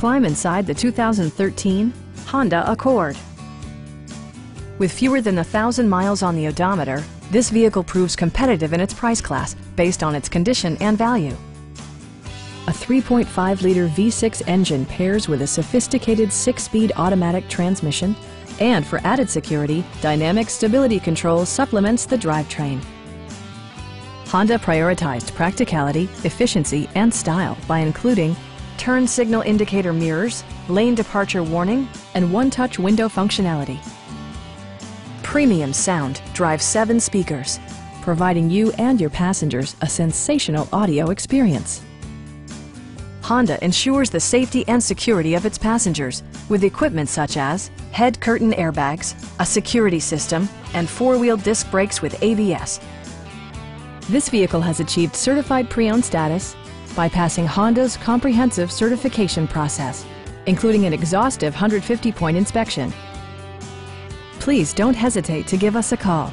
Climb inside the 2013 Honda Accord. With fewer than a thousand miles on the odometer, this vehicle proves competitive in its price class based on its condition and value. A 3.5-liter V6 engine pairs with a sophisticated six-speed automatic transmission, and for added security, Dynamic Stability Control supplements the drivetrain. Honda prioritized practicality, efficiency, and style by including turn signal indicator mirrors, lane departure warning, and one-touch window functionality. Premium sound drives seven speakers, providing you and your passengers a sensational audio experience. Honda ensures the safety and security of its passengers with equipment such as head curtain airbags, a security system, and four-wheel disc brakes with ABS. This vehicle has achieved certified pre-owned status by passing Honda's comprehensive certification process, including an exhaustive 150-point inspection. Please don't hesitate to give us a call